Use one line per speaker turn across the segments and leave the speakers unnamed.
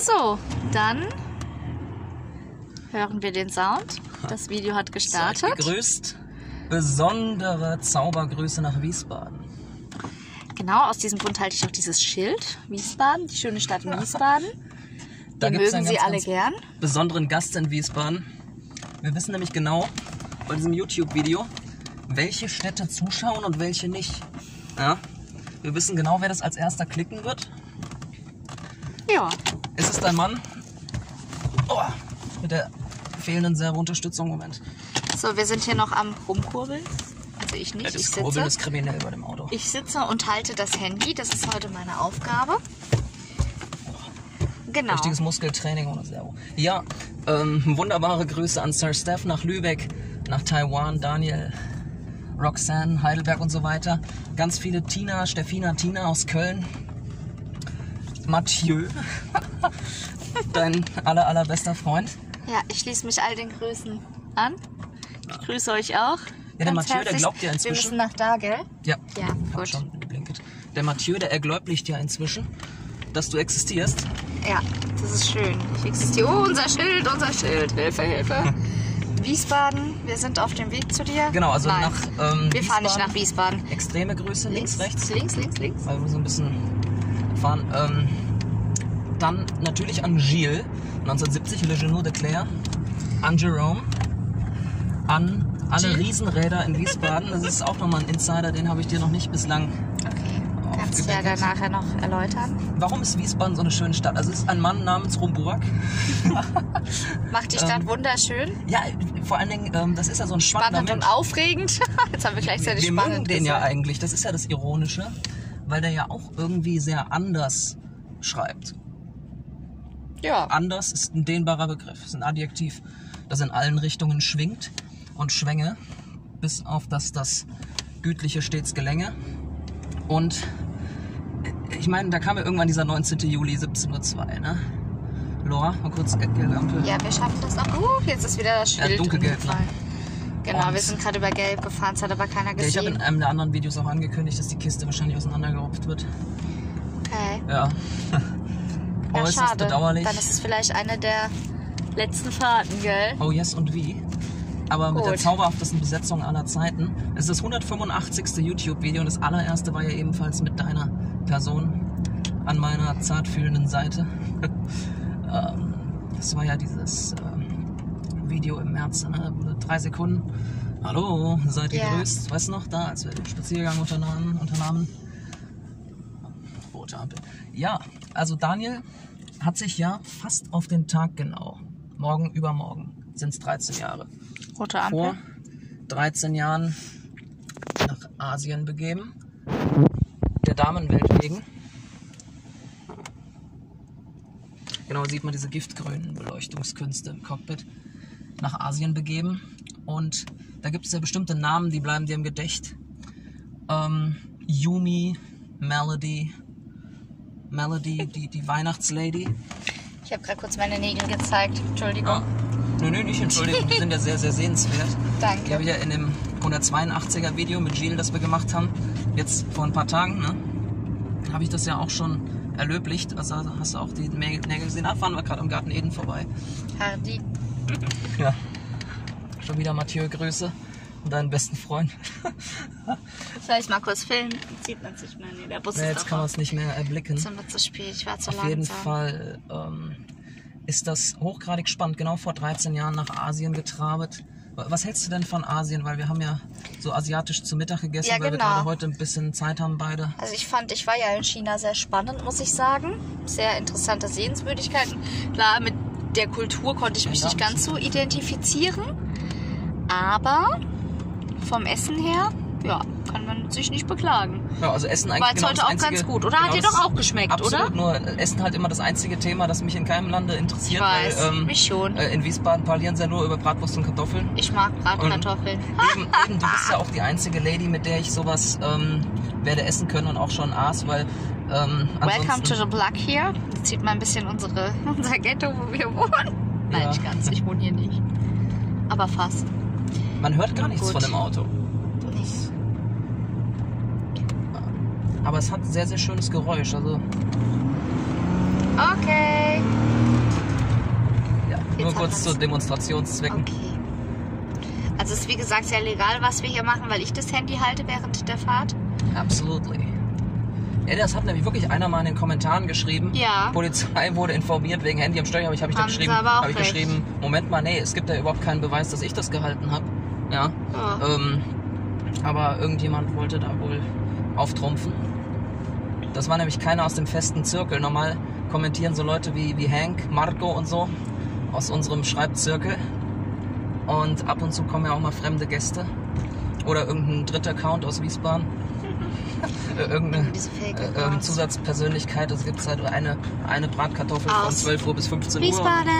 So, dann hören wir den Sound. Das Video hat
Seid
gestartet.
gegrüßt. Besondere Zaubergrüße nach Wiesbaden.
Genau, aus diesem Grund halte ich auch dieses Schild. Wiesbaden, die schöne Stadt Wiesbaden.
Da
Wir mögen sie
ganz,
alle
ganz
gern.
besonderen Gast in Wiesbaden. Wir wissen nämlich genau bei diesem YouTube-Video, welche Städte zuschauen und welche nicht. Ja? Wir wissen genau, wer das als erster klicken wird.
Ja,
Ist es dein Mann? Oh, mit der fehlenden Servo-Unterstützung. Moment.
so, wir sind hier noch am Rumkurbeln. Also ich nicht,
Ja, das
ich
Kurbeln
sitze.
ist kriminell bei dem Auto.
Ich sitze und halte das Handy. Das ist heute meine Aufgabe. Genau.
Richtiges Muskeltraining ohne Servo. Ja, ähm, wunderbare Grüße an Sir Steph nach Lübeck, nach Taiwan, Daniel, Roxanne, Heidelberg und so weiter. Ganz viele Tina, Steffina, Tina aus Köln. Mathieu, dein aller, allerbester Freund.
Ja, ich schließe mich all den Grüßen an. Ich grüße euch auch.
der
Ganz
Mathieu, der glaubt ja
Wir
inzwischen-
müssen nach da, gell?
Ja,
Ja,
hab
gut.
schon geblinkt. Der Mathieu, der ergläublicht ja inzwischen, dass du existierst.
Ja, das ist schön. Ich existiere. Oh, unser Schild, unser Schild. Hilfe, Hilfe. Wiesbaden, wir sind auf dem Weg zu dir.
Genau, also
Nein,
nach ähm,
Wir fahren nicht nach Wiesbaden.
Extreme Grüße, links, rechts.
Links, links, links.
weil wir so ein bisschen fahren. Ähm, dann natürlich an Gilles, 1970, Le Genou de Claire, an Jerome, an alle
Gilles?
Riesenräder in Wiesbaden. Das ist auch nochmal ein Insider, den habe ich dir noch nicht bislang.
Okay. Kannst du ja dann nachher noch erläutern.
Warum ist Wiesbaden so eine schöne Stadt? Also es ist ein Mann namens Rumburak.
Macht die
Ähm,
Stadt wunderschön,
Ja, vor allen Dingen, ähm, das ist ja so ein spannender
spannend und
Mensch.
aufregend. Jetzt haben wir gleichzeitig
Wir
spannend
mögen den ja
gesagt.
eigentlich, das ist ja das Ironische, weil der ja auch irgendwie sehr anders schreibt.
Ja.
Anders ist ein dehnbarer Begriff, ist ein Adjektiv, das in allen Richtungen schwingt und schwänge, bis auf das das Gütliche stets gelänge. Und äh, ich meine, da kam ja irgendwann dieser 19. Juli 17.02 Uhr, ne? Laura, mal kurz Ampel.
Ja, wir schaffen das auch. Uh, jetzt ist wieder das
Ja,
Schild
dunkelgelb, ne?
Genau,
Und-
wir sind gerade über Gelb gefahren, es hat aber keiner
Ja, ich habe
gesehen.
in einem der anderen Videos auch angekündigt, dass die Kiste wahrscheinlich auseinandergerupft wird.
okay.
Ja.
Ja,
Äußerst
schade.
bedauerlich.
Dann ist es vielleicht eine der letzten Fahrten, gell?
Oh yes und wie. Aber mit der zauberhaftesten Besetzung aller Zeiten. Es ist das 185. YouTube-Video und das allererste war ja ebenfalls mit deiner Person an meiner zartfühlenden Seite. ähm, das war ja dieses ähm, Video im März, ne? Drei Sekunden. Hallo, seid ihr
Ja.
gegrüßt? Weißt du noch, da, als wir den Spaziergang unternahmen? unternahmen? Rote Ampel. Ja, also Daniel hat sich ja fast auf den Tag genau, morgen übermorgen, sind es 13 Jahre,
Rote Ampel.
vor 13 Jahren nach Asien begeben, der Damenwelt wegen. Genau, sieht man diese giftgrünen Beleuchtungskünste im Cockpit. Nach Asien begeben. Und da gibt es ja bestimmte Namen, die bleiben dir im Gedächt. Ähm, Yumi, Melody, Melody, die, die Weihnachtslady.
Ich habe gerade kurz meine Nägel gezeigt. Entschuldigung.
Ah. Nö, nö, nicht Entschuldigung, die sind ja sehr, sehr sehenswert.
Danke.
Die habe ich ja in dem 182er Video mit Gilles, das wir gemacht haben, jetzt vor ein paar Tagen, ne? Habe ich das ja auch schon erlöblicht. Also hast du auch die Nägel gesehen. Da fahren wir gerade am Garten Eden vorbei.
Hardy.
Ja. Schon wieder Mathieu Grüße und deinen besten Freund.
Soll ich mal kurz filmen? Sieht man sich mal. Nee, der Bus
Ja,
ist
jetzt kann man es nicht mehr erblicken.
Wir zu spät. Ich war zu
Auf
langsam.
jeden Fall ähm, ist das hochgradig spannend. Genau vor 13 Jahren nach Asien getrabet. Was hältst du denn von Asien? Weil wir haben ja so asiatisch zu Mittag gegessen,
Ja,
weil wir
genau.
gerade heute ein bisschen Zeit haben beide.
Also ich fand, ich war ja in China sehr spannend, muss ich sagen. Sehr interessante Sehenswürdigkeiten. Klar, mit der Kultur konnte ich mich nicht ganz so identifizieren. Aber vom Essen her, ja, kann man sich nicht beklagen.
Ja, also Essen eigentlich
War
genau
heute auch
einzige,
ganz gut, oder? Hat dir doch auch geschmeckt,
absolut,
oder?
nur Essen halt immer das einzige Thema, das mich in keinem Lande interessiert.
Ich weiß,
weil, ähm,
mich schon.
Äh, in Wiesbaden parlieren sie ja nur über Bratwurst und Kartoffeln.
Ich mag Bratkartoffeln.
Eben, eben, du bist ja auch die einzige Lady, mit der ich sowas ähm, werde essen können und auch schon aß, weil ähm,
Welcome to the Block hier. Jetzt sieht man ein bisschen unsere, unser Ghetto, wo wir wohnen. Nein,
Ja.
nicht ganz. Ich wohne hier nicht. Aber fast.
man hört gar nichts
Gut.
von dem Auto.
Nicht.
Aber es hat sehr, sehr schönes Geräusch. Also
Okay.
kurz zu Demonstrationszwecken.
Okay. Also es ist wie gesagt sehr legal, was wir hier machen, weil ich das Handy halte während der Fahrt.
Absolutely. Ja, das hat nämlich wirklich einer mal in den Kommentaren geschrieben.
Ja.
Polizei wurde informiert wegen Handy am Steuer, aber ich habe ich da geschrieben, habe ich
recht.
geschrieben, Moment mal, nee, es gibt ja überhaupt keinen Beweis, dass ich das gehalten habe. Ja.
Ja.
Ähm, aber irgendjemand wollte da wohl auftrumpfen. Das war nämlich keiner aus dem festen Zirkel. Normal kommentieren so Leute wie, wie Hank, Marco und so aus unserem Schreibzirkel. Und ab und zu kommen ja auch mal fremde Gäste. Oder irgendein dritter Account aus Wiesbaden. Äh, Irgendeine äh, ähm. Zusatzpersönlichkeit. Es gibt halt eine, eine Bratkartoffel von
Aus
12 Uhr bis 15 Uhr.
Wiesbaden!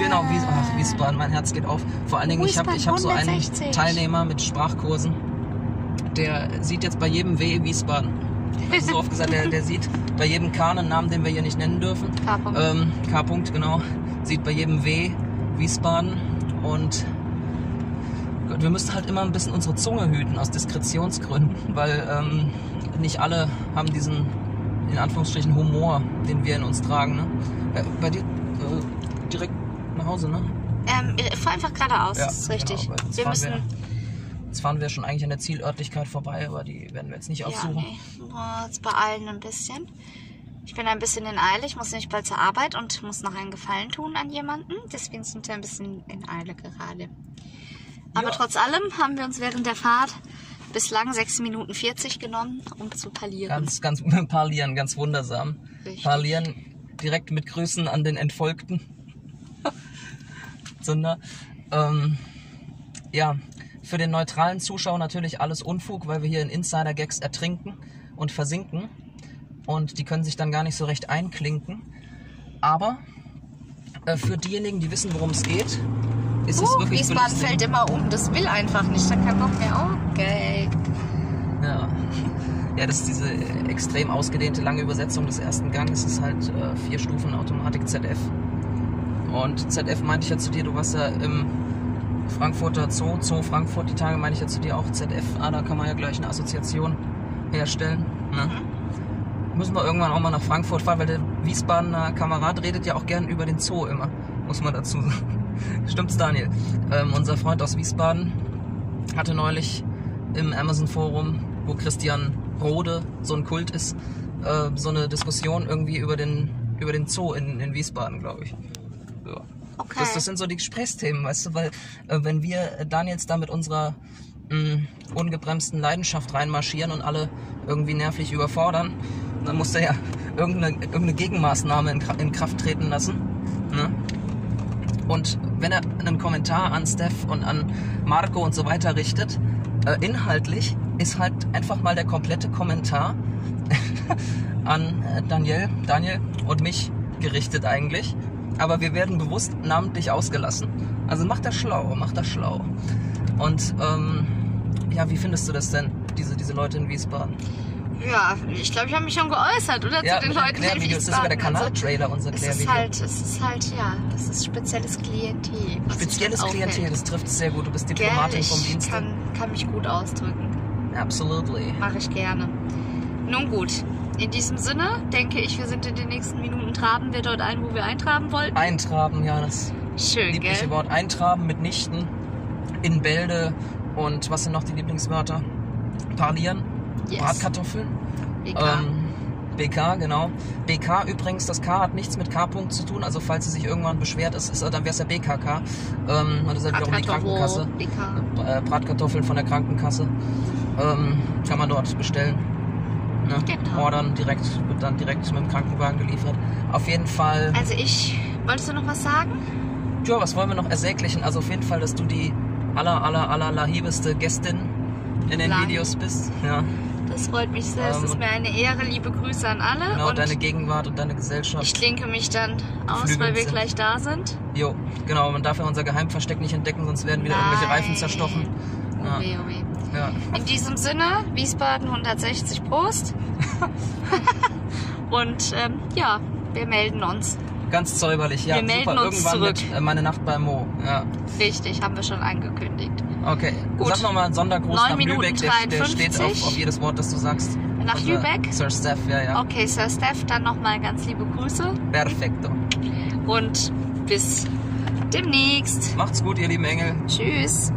Genau, Wies ach, Wiesbaden, mein Herz geht auf. Vor allen Dingen, ich habe ich hab so einen
160.
Teilnehmer mit Sprachkursen, der sieht jetzt bei jedem W Wiesbaden. So oft gesagt, der, der sieht bei jedem K einen Namen, den wir hier nicht nennen dürfen.
K. -Punkt.
Ähm, K. -Punkt, genau. Sieht bei jedem W Wiesbaden und wir müssen halt immer ein bisschen unsere Zunge hüten aus Diskretionsgründen, weil ähm, nicht alle haben diesen in Anführungsstrichen Humor, den wir in uns tragen. Ne? Bei dir äh, direkt nach Hause, ne?
Ähm, fahr einfach geradeaus,
Ja,
das ist richtig.
genau,
wir
fahren
müssen.
Jetzt fahren wir schon eigentlich an der Zielörtlichkeit vorbei, aber die werden wir jetzt nicht
Ja,
aufsuchen.
nee. Oh, jetzt beeilen ein bisschen. Ich bin ein bisschen in Eile, ich muss nämlich bald zur Arbeit und muss noch einen Gefallen tun an jemanden. Deswegen sind wir ein bisschen in Eile gerade. Aber
Ja.
trotz allem haben wir uns während der Fahrt bislang 6 Minuten 40 genommen, um zu parlieren.
Ganz, ganz parlieren, ganz wundersam.
Richtig.
Parlieren direkt mit Grüßen an den Entfolgten. Zunder. Ähm, ja, für den neutralen Zuschauer natürlich alles Unfug, weil wir hier in Insider-Gags ertrinken und versinken. Und die können sich dann gar nicht so recht einklinken. Aber äh, für diejenigen, die wissen, worum es geht, ist es
Uh,
wirklich
Wiesbaden
belustigend.
fällt immer um, das will einfach nicht, da kein Bock mehr. Okay.
Ja. Ja, das ist diese extrem ausgedehnte lange Übersetzung des ersten Ganges. ist halt äh, vier Stufen Automatik ZF. Und ZF meinte ich ja zu dir, du warst ja im Frankfurter Zoo, Zoo Frankfurt, die Tage meine ich ja zu dir auch ZF. Ah, da kann man ja gleich eine Assoziation herstellen. Ne? Müssen wir irgendwann auch mal nach Frankfurt fahren, weil der Wiesbadener Kamerad redet ja auch gern über den Zoo immer, muss man dazu sagen. Stimmt's, Daniel? Ähm, unser Freund aus Wiesbaden hatte neulich im Amazon-Forum, wo Christian Rode so ein Kult ist, äh, so eine Diskussion irgendwie über den, über den Zoo in, in Wiesbaden, glaube ich. Ja.
Okay.
Das, das sind so die Gesprächsthemen, weißt du, weil äh, wenn wir äh, Daniels da mit unserer mh, ungebremsten Leidenschaft reinmarschieren und alle irgendwie nervlich überfordern, dann muss er ja irgendeine, irgendeine Gegenmaßnahme in, in Kraft treten lassen. Ne? Und wenn er einen Kommentar an Steph und an Marco und so weiter richtet, äh, inhaltlich ist halt einfach mal der komplette Kommentar an äh, Daniel, Daniel und mich gerichtet eigentlich. Aber wir werden bewusst namentlich ausgelassen. Also macht das schlau, macht das schlau. Und ähm, ja, wie findest du das denn, diese, diese Leute in Wiesbaden?
Ja, ich glaube, ich habe mich schon geäußert, oder?
ja,
zu den Leuten
wie du- das ist sogar der.
Also,
Kanaltrailer, unser
es ist
Klärvideo.
halt, es ist halt, ja, das ist spezielles Klientel.
Spezielles. Klientel, das trifft sehr gut. Du bist
Gell,
Diplomatin vom
ich
Dienste.
kann, kann mich gut ausdrücken.
Absolutely.
Mache ich gerne. Nun gut, in diesem Sinne denke ich, wir sind in den nächsten Minuten traben wir dort ein, wo wir eintraben wollten.
Eintraben, ja, das
Schön,
liebliche
gell?
Wort. Eintraben, mitnichten, in Bälde und was sind noch die Lieblingswörter? Parlieren,
Yes.
Bratkartoffeln,
BK.
ähm, BK, genau. BK übrigens, das K hat nichts mit K-Punkt zu tun, also falls sie sich irgendwann beschwert, ist, ist, dann wäre es ja BKK. Ähm, und das ist halt wiederum die Krankenkasse.
BK.
Äh, Bratkartoffeln von der Krankenkasse. Ähm, kann man dort bestellen. Ne?
Genau.
Ordern direkt, wird dann direkt mit dem Krankenwagen geliefert. Auf jeden Fall.
Also ich, wolltest du noch was sagen?
Ja, was wollen wir noch ersäglichen? Also auf jeden Fall, dass du die aller, aller, aller lahibeste Gästin in den
Lahi.
Videos bist. Ja,
Das freut mich sehr. Es
Ähm,
ist mir eine Ehre. Liebe Grüße an alle.
genau,
und
deine Gegenwart und deine Gesellschaft.
ich klinke mich dann aus, weil wir
sind.
gleich da sind.
Jo, genau, man darf ja unser Geheimversteck nicht entdecken, sonst werden wieder irgendwelche Reifen
Nein.
zerstochen.
Oh
Ja.
weh, oh weh.
Ja.
In diesem Sinne, Wiesbaden 160 Prost. Und ähm, ja, wir melden uns.
Ganz säuberlich, ja.
Wir melden
super.
uns
Irgendwann
zurück.
mit äh, meine Nacht bei Mo. Ja.
Richtig, haben wir schon angekündigt.
Okay.
Gut.
Sag nochmal einen Sondergruß nach
Minuten
Lübeck, der, der steht
53.
auf, auf jedes Wort, das du sagst.
Nach
Unser
Lübeck?
Sir Steph, ja, ja.
Okay, Sir Steph, dann nochmal ganz liebe Grüße
Perfekto.
und bis demnächst.
Macht's gut, ihr lieben Engel.
Tschüss.